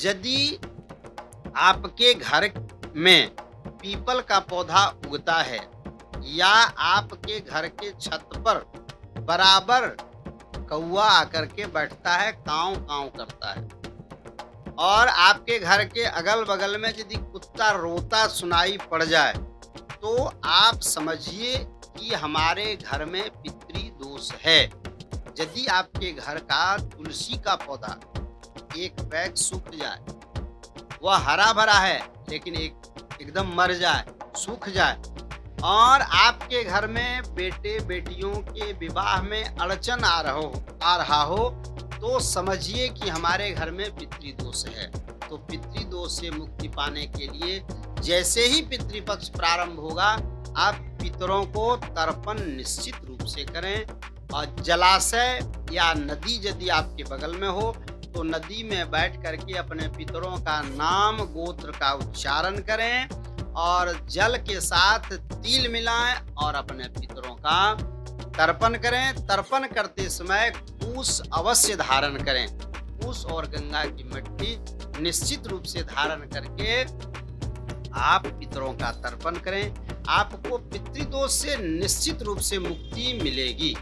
यदि आपके घर में पीपल का पौधा उगता है या आपके घर के छत पर बराबर कौआ आकर के बैठता है, काव काव करता है, और आपके घर के अगल बगल में यदि कुत्ता रोता सुनाई पड़ जाए तो आप समझिए कि हमारे घर में पितृ दोष है। यदि आपके घर का तुलसी का पौधा एक बैग सूख जाए। वह हरा भरा है, लेकिन एक, एकदम मर जाए, सूख जाए। और आपके घर में बेटे, बेटियों के विवाह में अड़चन आ रहा हो आ रहा हो तो समझिए कि हमारे घर में पितृदोष है। तो पितृदोष से मुक्ति पाने के लिए जैसे ही पितृपक्ष प्रारंभ होगा, आप पितरों को तर्पण निश्चित रूप से करें। और जलाशय या नदी यदि आपके बगल में हो तो नदी में बैठ करके अपने पितरों का नाम गोत्र का उच्चारण करें और जल के साथ तिल मिलाएँ और अपने पितरों का तर्पण करें। तर्पण करते समय कुश अवश्य धारण करें। कुश और गंगा की मिट्टी निश्चित रूप से धारण करके आप पितरों का तर्पण करें। आपको पितृदोष से निश्चित रूप से मुक्ति मिलेगी।